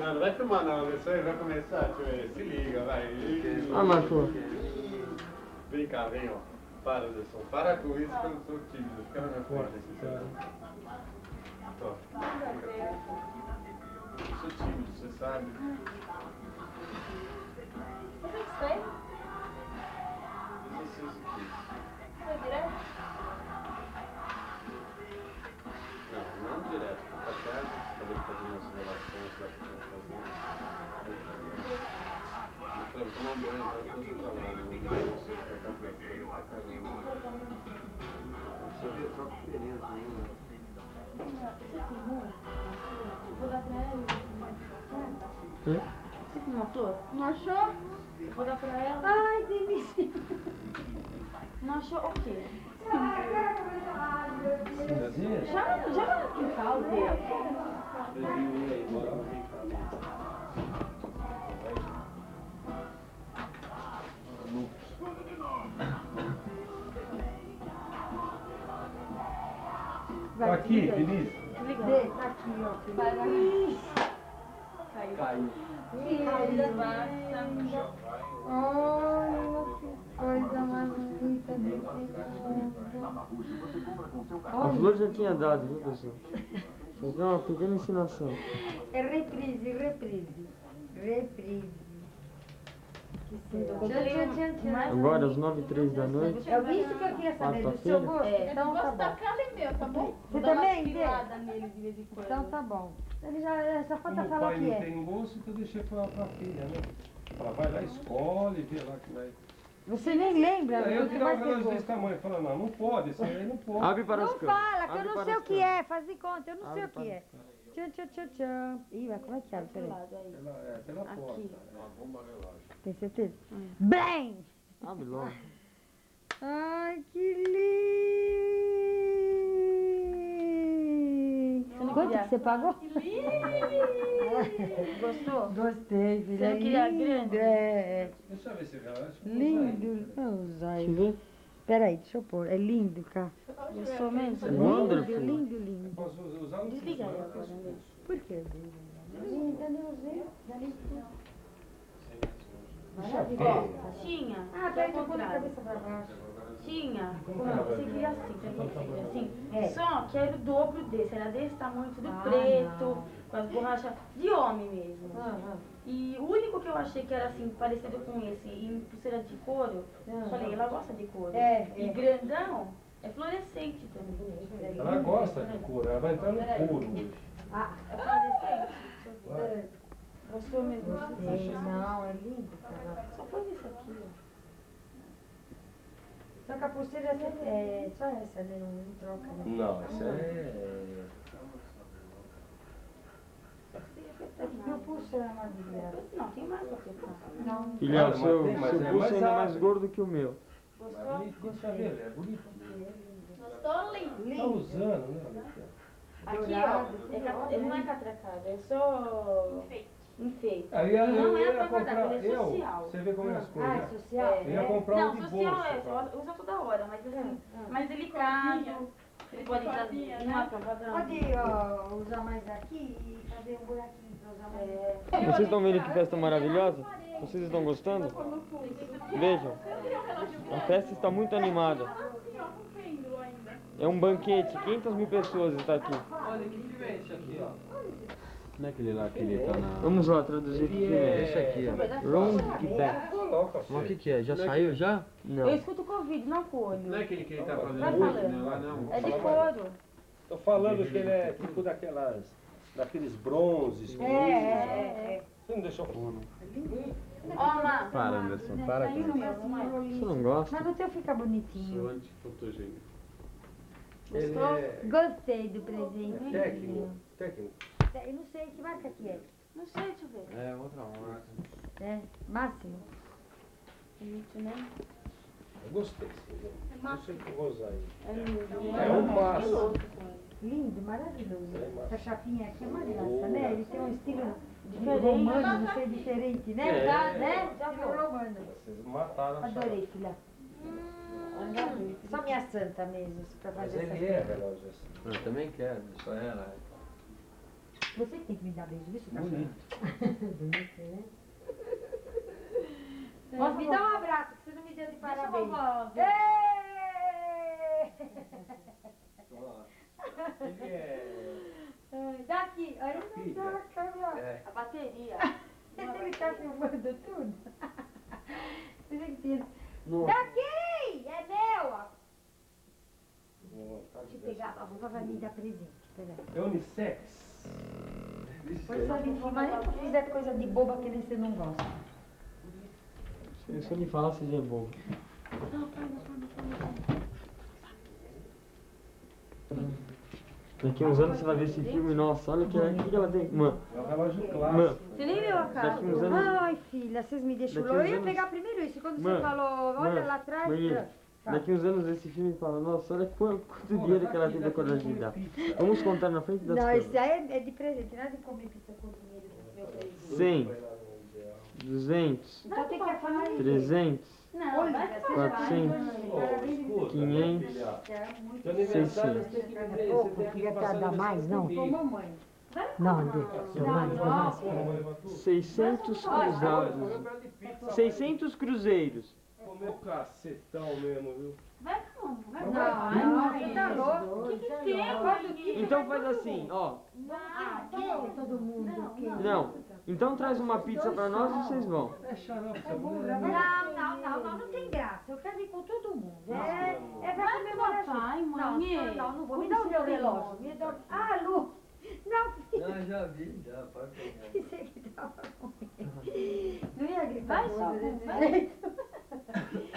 Não, não vai filmar não, isso aí vai começar, deixa eu ver, se liga, vai. Ah, Marco. Vem cá, vem, ó. Para, Anderson, para com isso que eu não sou tímido, fica na minha frente. Assim, Ó. Eu sou tímido, você sabe. Você fez isso aí? Exercício aqui. Foi direto? Você vê só diferença nenhuma. Vou dar pra ela. Hã? Você filmou a flor? Não achou? Vou dar pra ela. Ai, delícia. Não achou o quê? Joga, joga no quintal dele. Tá aqui, Denise. Tá aqui, ó. Vai, vai. Ih, Caiu. Ainda passa. Olha que coisa mais bonita desse A flor já tinha dado, viu, pessoal? É uma pequena ensinação. É reprise, reprise. Reprise. Mais Agora, às 9h03 da noite. É isso que eu queria saber, do seu gosto? É, então o tá gosto da bom. cara é meu, tá bom? Você também, Dê? filada nele de vez em quando. Então tá bom. Ele já é, só falta Como o falar pai que não é. tem gosto, então eu deixei pra, pra filha, né? Ela vai lá, escolhe, vê lá que vai. Você nem lembra Aí eu que tirava o relógio desse tamanho, falando, não, não pode, isso aí não pode. Abre para Não fala, que eu não sei o que é. Faz de conta, eu não sei o que é. Tchan, tchan, tchan, tchan. Ih, mas como é que abre? Peraí. Pela, é, pela Aqui. porta. Uma bomba relógio. Tem certeza? Bem! Abre logo. Ai, que lindo! Quanto queria- que você pagou? Gostou? Gostei, filha. Você não queria lindo, grande? É, Deixa eu ver esse relógio. lindo. Vou usar Deixa eu ver. Peraí, deixa eu pôr. É lindo, cara. Gostou mesmo? Lindo, Wonderful. lindo, lindo. Posso usar no Desliga aí agora, posso- né? Por Neuzinho. Ó, tinha. Ah, é eu ponho a cabeça pra baixo. Tinha. Ela você queria assim, você queria assim. É. Só que era o dobro desse, era desse tamanho, tudo Ah, preto, não. Com as borrachas de homem mesmo. Aham. E o único que eu achei que era assim, parecido com esse, em pulseira de couro, eu falei, ela gosta de couro. É, E é. grandão, é fluorescente também. Ela gosta de couro, ela vai entrar no couro hoje. Ah, É fluorescente. Gostou mesmo? Gostei. Não, é lindo, cara. Só foi isso aqui, ó. Só que a pulseira é, é só essa, né? Não, não troca, né? Não, isso é. É. Não, tem mais. Não. Filha, Olha, o seu, é pulso mais ainda é mais gordo que o meu. Gostou? Deixa ver, é bonito. Gostou, lindo? Tá usando, né? Aqui, ó, é ele não é catracado, é só enfeite. Aí eu, Não eu é ia pra guardar, comprar, ele é eu, social. você vê como é as Ah, coisas. é né? social? É. Eu ia comprar um Não, de social bolsa. é, usa toda hora, mas assim, Ah, mais delicado. Ele pode pra padrão. Pode ó, usar mais aqui fazer um buraquinho pra usar mais. É. Vocês estão vendo que festa maravilhosa? Vocês estão gostando? Vejam, a festa está muito animada. É um banquete, 500 mil pessoas estão aqui. Olha, o que que é isso aqui, ó? Não é aquele lá que ele tá na. Vamos lá traduzir o que que é. Esse aqui, ó. Roundback. Coloca, Mas o que que é? Já saiu já? Não. Eu escuto Covid, não couro. Não é aquele que ele tá fazendo hoje, falando. né? Lá não. É de couro. Tô falando que ele é tipo daquelas, daqueles bronzes. É, é, é. Você não deixou pôr. Ó. Para, Anderson, para Tá não é? Você não gosta? Mas o teu fica bonitinho. Sou antifotogênico. Ele Gostou? é, Gostei do presente. é técnico. Técnico. Eu não sei que marca que é. Não sei, deixa eu ver. É, outra marca. É, máximo. Bonito, né? Eu gostei. sim, Eu sei que eu vou usar ele. É lindo. né? É o máximo. Lindo, maravilhoso. Essa chapinha aqui é uma graça, né? Ele tem um estilo Diferente. romano, não sei, diferente, né? É. Já, né? Já viu romano. Vocês mataram a Adorei, filha. Só minha santa mesmo, pra Mas fazer essa ele é relógio assim. Eu também quero, só ela. Você que tem que me dar beijo, viu, cachorro? Bonito. Bonito, né? Posso me dá um abraço, que você não me deu de Deixa eu Ele é. Daqui, aí não Filha. dá, câmera. É. A bateria. Ele tá filmando tudo. Nossa. Daqui! É meu! ó. Ó, tá Deixa eu pegar, a vovó vai me dar presente. Peraí. É unissex. Depois sabe, mas eu fizer coisa de boba que nem você não gosta. Se você me falar, você já é bobo. Daqui uns anos você vai ver esse filme, nossa, olha o que, o que ela tem. Mano, É um relógio mano, clássico. Você nem viu a cara. anos. Ai, filha, vocês me deixam uns Eu ia anos- pegar primeiro isso. Quando Mano, você falou, olha mano, lá atrás. manhã, tá. Daqui uns anos esse filme fala, nossa, olha quanto, quanto dinheiro que ela tem pra coragem de dar. Pizza. Vamos contar na frente das Não, isso aí é, de presente, nada de comer pizza com dinheiro do meu presente. 100, 200, Então tem que falar isso. 300, Não, vai que você 400, Ô, escuta, 500, filha. É muito Teu aniversário 600. você tem que me É ver. pouco, queria dar mais, não? Não. Dê mais. 600 cruzados, 600 cruzeiros. Comeu cacetão mesmo, viu? Vai Vai Não, como? não, você tá louco. O que que tem? Que- Então faz assim, ó. Ah, que todo mundo. Não, então traz uma pizza pra nós e vocês vão. É xarope, essa mulher. Não, não, não, não, não tem graça. Eu quero ir com todo mundo. É, é pra comemorar. Papai, Não, mãe. não, não, não vou. Me dá o meu relógio. Me dá... Ah, Lu. Não, filho. Não, já vi, já, pode pegar. Pensei que tava ele. Não ia gritar Vai só, vai. jeito.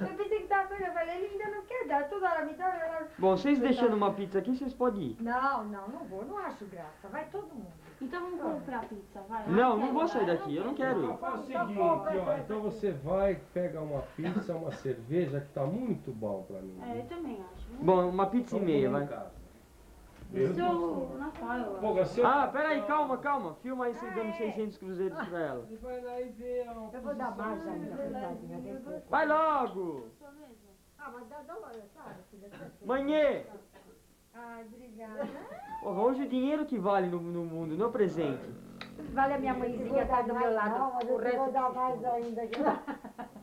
Eu pensei que tava com ele. Ainda não quer dar. Toda hora me dá relógio. Bom, vocês deixando uma pizza aqui, vocês podem ir. Não, não, não vou. Não acho graça. Vai todo mundo. Então vamos comprar pizza, vai. Não, não vou sair daqui, eu não quero ir. Faz o seguinte, ó. Então você vai, pega uma pizza, uma cerveja, que tá muito bom pra mim. É, eu também acho. Bom, uma pizza e Vamos meia, vai. Isso na eu- Ah, peraí, calma, calma. Filma aí vocês dando 600 cruzeiros pra ela. Ele vai lá e vê ó, Eu vou dar mais ainda, coitadinha. depois. Vai logo! Ah, mas dá, dá uma sabe, filha? Manhê! Ai, obrigada. Porra, hoje o dinheiro que vale no, no mundo, não presente. Vale a minha mãezinha estar do meu lado. Não, mas o eu resto vou dar mais ainda.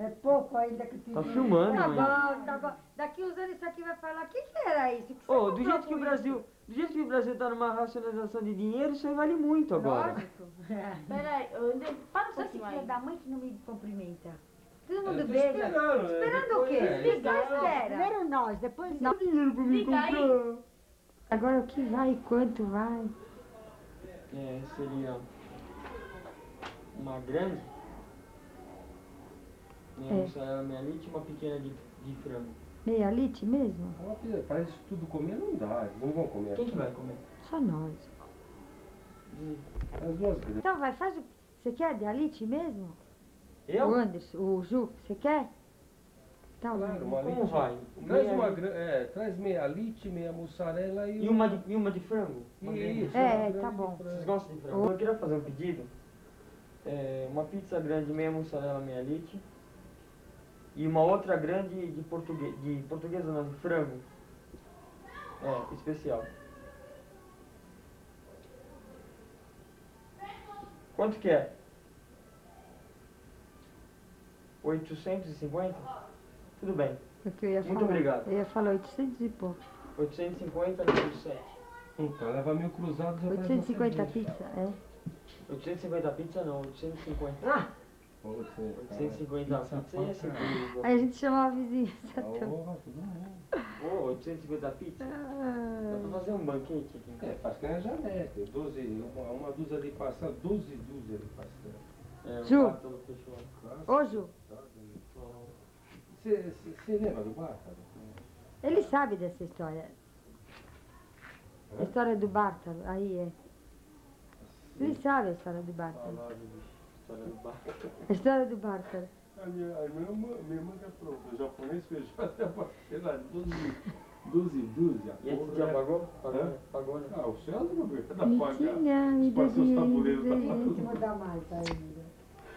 É pouco ainda que Tá tem. filmando, Tá mãe. bom, tá bom. Daqui uns anos isso aqui vai falar, o que, que era isso? que Ô, do jeito que o Brasil. Do jeito que o Brasil tá numa racionalização de dinheiro, isso aí vale muito agora. Lógico. Peraí. Para pouquinho filha aí. da mãe que não me cumprimenta. Todo Eu mundo tô beija. esperando, né? Esperando o quê? é, esperando. espera. Primeiro nós, depois Não. Dinheiro pra me Liga aí. comprar. Agora o que vai e quanto vai? É, seria uma grande. Meia É. meia lite e uma pequena de, de frango. Meia lite mesmo? Para isso tudo comer não dá, não vão comer. Quem que vai comer? Só nós. As duas grandes. Então vai, faz o... Você quer de alite mesmo? O Eu? Anderson, o Ju, você quer? Então, Claro, uma Como vai? Traz Meia uma é, traz meia lite, meia mussarela e, E uma de, e uma de frango? Uma grande. Isso, É, tá bom. Vocês gostam de frango? Eu queria fazer um pedido. É, uma pizza grande, meia mussarela, meia lite. E uma outra grande de, portugue de portuguesa, não, de frango. É, especial. Quanto que é? 850? Tudo bem. Porque eu ia Muito falar, obrigado. Eu ia falar 800 e pouco. 850 vezes 7. Então, leva mil cruzados já faz uma 850 cerveja. pizza, é. 850 pizza não, 850. Pô, você- 850 Pizza pizza e esse caralho. Aí a gente chamava a tudo bom. Ô, 850 pizza? Dá Ah, pra fazer um banquete aqui É, faz que a Janete. 12, uma, uma dúzia de pastel, 12 dúzias de pastel. É, o Ju. Ô Ju, tá. Você lembra do Bártaro? ele sabe dessa história. A história do Bártaro, aí é. Ele sabe a história do Bártaro. Bártolo. A história do Bártaro. A minha, a minha, irmã, minha irmã que é pronta. O japonês fez até sei lá, 12, 12 dúzias. E esse é- pagou? Pagou, né? Pagou, né? Ah, o céu não vai pagar. Mentira, me Os deu parceiros dinheiro. tabuleiros me tá deu pagando. Vou dar mais ainda.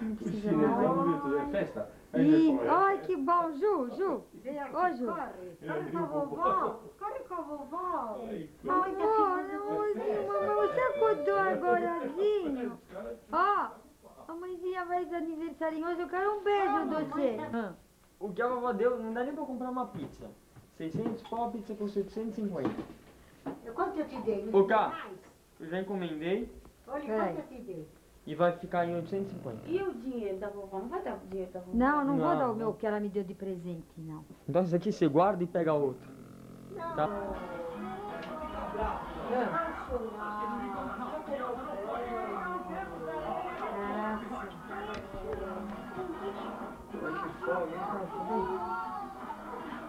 Não precisa tudo, é festa? Ai, que bom, Ju, Ju. Ô, Ju. corre. Corre com a vovó. Corre com a vovó. Ai, mãozinha, mamãe, você acordou agorazinho? Ó, a mãezinha vai de aniversário hoje, eu quero um beijo de você. Ah, O que a vovó deu, não dá nem pra comprar uma pizza. 600 pau, a pizza custa 850. Quanto eu te dei? Ô, Cá. Eu já encomendei Olha quanto eu te dei. E vai ficar em 850. E o dinheiro da vovó? Não vai dar o dinheiro da vovó? Não, não, vou Não, dar o meu não. que ela me deu de presente, não. Então esse aqui você guarda e pega outro. Tá?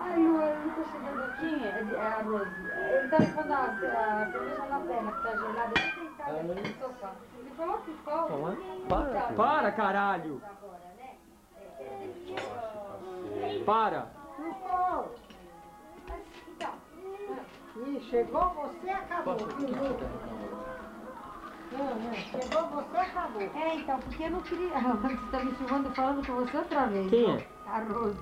Ai, Lu, eu tô chegando aqui. É? É, é a Rose. Ele tá me pondo a, a cerveja na perna, que tá gelada. Eu tô sentada aqui no sofá. Para, para, caralho! Para! Ficou. Ih, chegou você, acabou. Não, não, Chegou você, acabou. É, então, porque eu não queria. Você tá me filmando falando com você outra vez. Quem é? A Rose.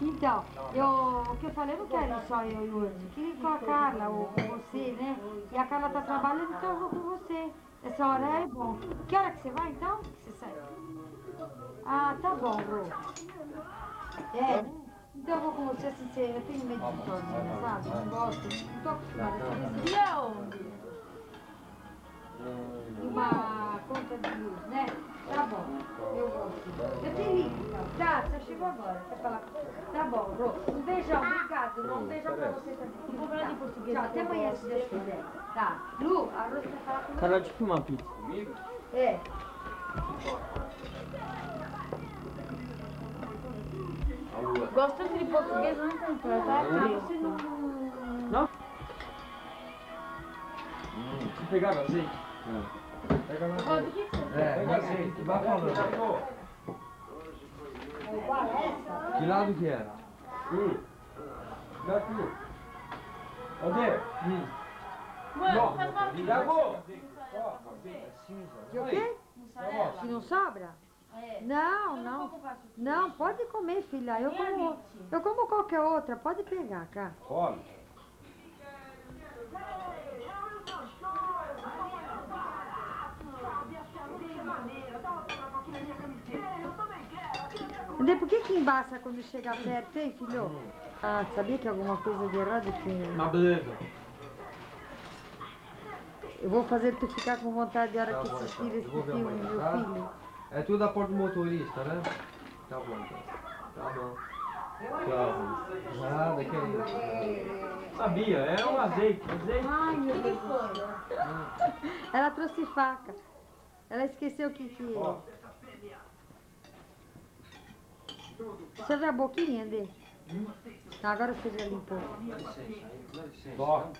Então, eu, o que eu falei, eu não quero só eu e o outro. Eu queria ir com a Carla ou com você, né? E a Carla tá trabalhando, então eu vou com você. Essa hora é bom. Que hora que você vai, então? Que você sai? Ah, tá bom, Rô. É? Então eu vou com você, assim, você- eu tenho medo de sozinha, sabe? Não gosto, não tô acostumada a fazer E aonde? uma conta de luz, né? Tá bom, eu gosto. Eu te ligo, então. Tá, você chegou agora. Quer falar? Tá bom, Rô. Um beijão, obrigado, Rô. Um beijão pra você também. Vou falar de português. Tchau, até amanhã, se Deus quiser. Tá. Lu, a Rô vai falar com você. Cara, tipo uma pizza. É. Gostando de português, não tem pra tá? Você não... Você pegaram azeite? Pega na Que você É, mas assim, vai falando. Que lado que era? Hum. Daqui. Cadê? Mano, faz uma! De o quê? Que não sobra? É. Não, não. Não, pode comer, filha. Eu como, eu como qualquer outra. Pode pegar, cá. Olha. Entendeu? Por que que embaça quando chega perto, hein, filho? Ah, sabia que alguma coisa de errado tinha? Mas beleza. Eu vou fazer tu ficar com vontade de hora Tá que bom, assistir então. esse vou ver filme, amanhã, meu tá? filho. É tudo da porta do motorista, né? Tá bom, então. Tá bom. Tchau. Nada, que é. Sabia, é um azeite. Azeite. Ai, meu Deus. Ela trouxe faca. Ela esqueceu que que... Deixa eu ver a boquinha dele. Tá, agora você já limpou. Só.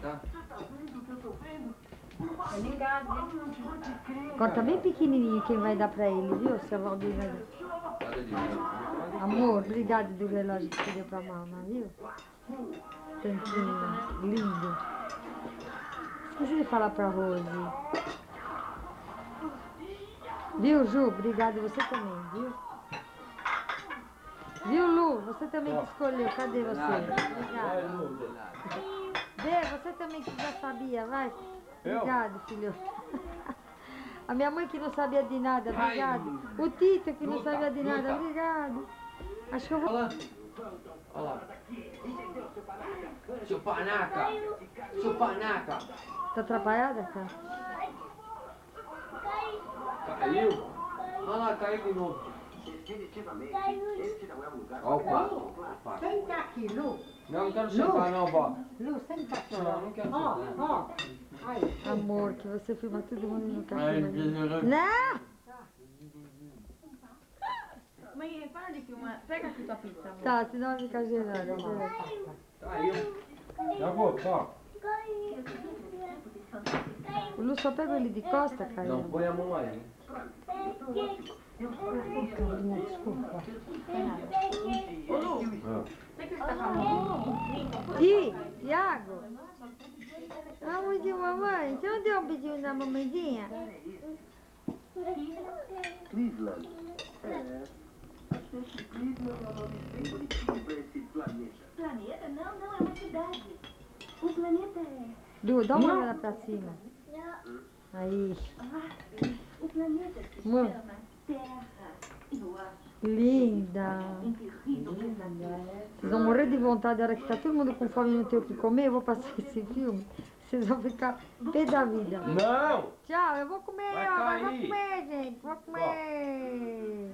Tá? Corta bem pequenininho quem vai dar pra ele, viu, seu Valdir? Amor, obrigado do relógio que você deu pra mamãe, viu? Tantinho, lindo. Esqueci de falar pra Rose. Viu, Ju? Obrigado, você também, viu? Viu, Lu? Você também que escolheu. Cadê você? Obrigado. Dê, você também que já sabia, vai. Obrigado, filho. A minha mãe que não sabia de nada, obrigado. O Tito que não sabia de nada, obrigado. Acho que eu vou. Olha lá. Olha lá. Seu panaca. Seu panaca. Tá atrapalhada, cara? Caiu? Olha lá, caiu de novo. Olha o pato. o pato. Senta aqui, Lu. Não, não quero sentar não, vó. Lu, senta aqui. Não, não quero Ó, sentar. ó. Aí. Amor, que você filma todo mundo no Ai, café. Jesus. Não! Mãe, para de filmar. Pega aqui tua pizza, amor. Tá, senão vai ficar gelada. Caiu. Já vou, só. O Lu só pegou ele de costa, cara. Não, põe a mão aí. Ô, Lu, você que está Tiago! Vamos de mamãe. Você não deu um beijinho na mamãezinha? Cleveland. É. Achei que Cleveland é um nome bem bonitinho esse planeta. Planeta? Não, não, é uma cidade. O planeta é. Du, dá uma olhada pra cima. Aí. Ah, o planeta se Mãe. chama. Linda. Vocês vão morrer de vontade, a hora que tá todo mundo com fome e não tem o que comer, eu vou passar esse filme. Vocês vão ficar pé da vida. Não! Tchau, eu vou comer, Vai ó, vou comer, gente. Vou comer.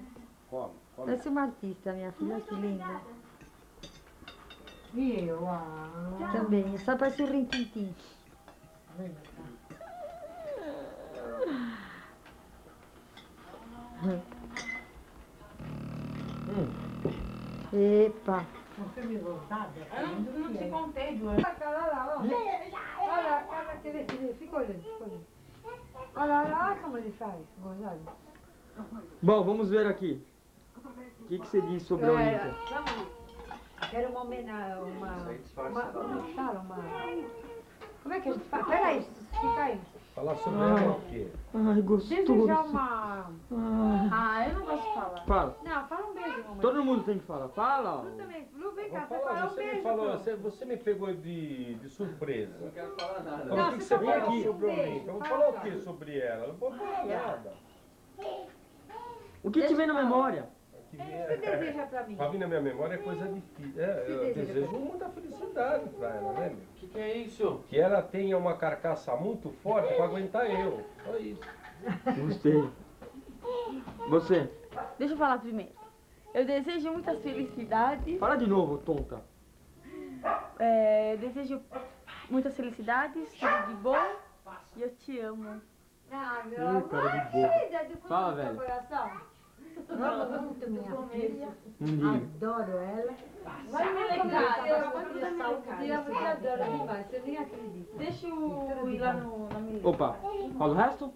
Come, come. Parece uma artista, minha filha, que linda. E eu, ah. Também, só parece o Rintintim. Epa. Você me vontade? Eu não, não te contei, Joana. Olha lá. Olha, olha, quer ver, quer ver? Fica olhando, fica olhando. Olha, olha, olha como ele faz, Gonzalo. Bom, vamos ver aqui. O que, que você diz sobre a Olímpia? Quero uma homenagem, uma... Uma, que fala? Uma... Como é que a gente fala? Peraí, fica aí. Falar sobre ela o quê? Ai, gostoso. Desejar uma... Ai. Ah, eu não gosto de falar. Fala. Não, fala um beijo, mamãe. Todo mundo tem que falar. Fala. Tu também. Lu, vem cá, você falar, fala um você me beijo. falou, pô. você, você me pegou de, de surpresa. Não quero falar nada. Não, o que, você fala falou aqui. sobre Beijo, Olímpia? Eu vou fala, falar o que sobre ela? Eu não vou falar nada. O que te vem na memória? O que vier- você deseja pra mim? Pra vir na minha memória é coisa difícil. É, eu deseja desejo pra mim? muita felicidade pra ela, né, meu? O que, que é isso? Que ela tenha uma carcaça muito forte pra aguentar eu. Só isso. Gostei. Você? Deixa eu falar primeiro. Eu desejo muitas felicidades. Fala de novo, tonta. É, eu desejo muitas felicidades, tudo de bom. E eu te amo. Ah, meu Ih, amor, cara querida, do fundo Fala, do velho. coração. Amo muito minha filha. Um. Adoro ela. Vai me Legal, eu. Eu te adoro demais, você nem acredita. Deixa eu ir lá no, na minha. Opa, fala o resto?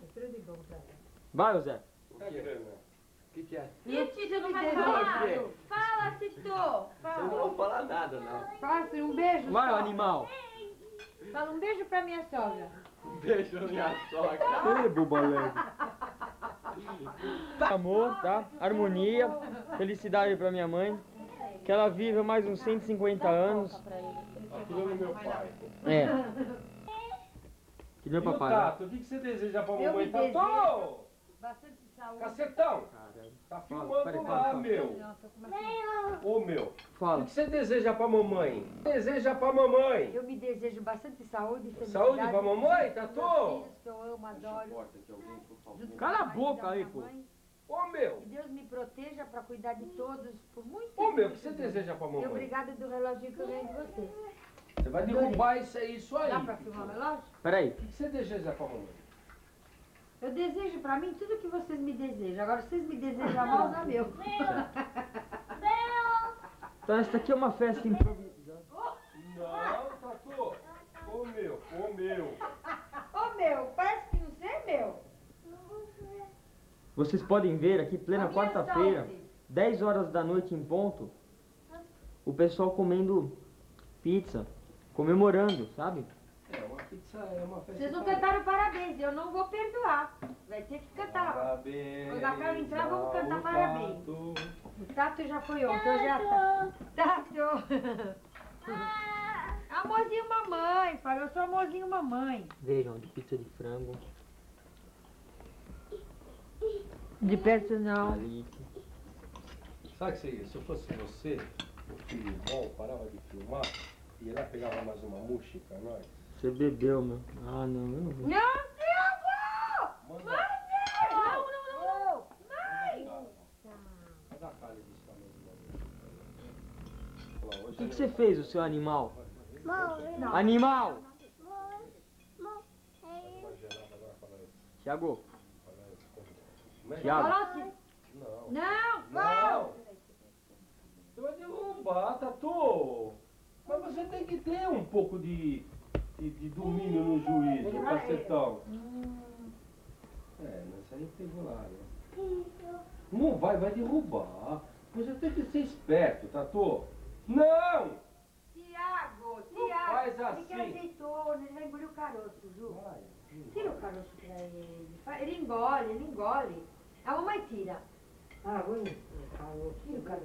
Vai, Zé. O que, o que, que é? E Tito não vai falar? Fala, Tito! Vocês não Fala. vão falar nada, não. Faça um beijo. Vai, só. animal. Fala um beijo pra minha sogra. Beijo minha sogra. Ê, boba leve. Amor, tá? Harmonia, felicidade pra minha mãe. Que ela viva mais uns 150 anos. Aquilo no meu pai. É. Que E meu o papai. Tato, o que, que você deseja pra mamãe? desejo. Bastante saúde. Cacetão! Tá filmando lá, meu. Ô, meu. O Fala. que você deseja pra mamãe? Deseja pra mamãe. Eu me desejo bastante saúde e felicidade. Saúde pra mamãe, Tatu? que eu amo, adoro. Cala o a boca aí, pô. Ô, meu. Que Deus me proteja para cuidar de todos por muito Ô, meu, o que você tempo. deseja pra E mamãe? obrigada do reloginho que eu ganhei de você. Você vai derrubar isso aí, isso aí. Dá pra filmar o relógio? Peraí. O que você deseja pra mamãe? Eu desejo pra mim tudo que vocês me desejam. Agora, se vocês me desejam mal, não é meu. Então essa aqui é uma festa improvisada. Não, Tatu. Ô, meu. Ô, meu. Ô meu, parece que não sei é meu. Vocês podem ver aqui, plena A quarta-feira, saúde. 10 horas da noite em ponto, o pessoal comendo pizza, comemorando, sabe? É, pizza é uma festa. Vocês não cantaram parabéns, eu não vou perdoar. Vai ter que cantar. Parabéns. Quando a Carla entrar, vamos cantar parabéns. Tato. O Tato já foi ontem, hoje é a Tato. Tato! Amorzinho mamãe, fala, eu sou amorzinho mamãe. Vejam, de pizza de frango, De perto não. ali. Sabe que se, se eu fosse você, o filho bom, parava de filmar e ia lá pegava mais uma murcha pra nós? Você bebeu, meu. Ah, não, eu não vou. Não, Tiago! Manda, Mãe! Não, não, não! Mãe! O que, que você fez, o seu animal? Não. Animal! Tiago, Tiago. Não. Não, Não! Você vai derrubar, Tatu! Mas você tem que ter um pouco de, de, de domínio no juízo, cacetão. É, mas aí pegou lá, né? Não vai, vai derrubar. Você tem que ser esperto, Tatu. Não! Tiago, Tiago. faz Ele quer assim. azeitona, ele vai engolir o caroço, Ju. Vai. Tira o caroço pra ele. Ele engole, ele engole. A mamãe tira. Ah, vou. Ah, eu tiro, cara.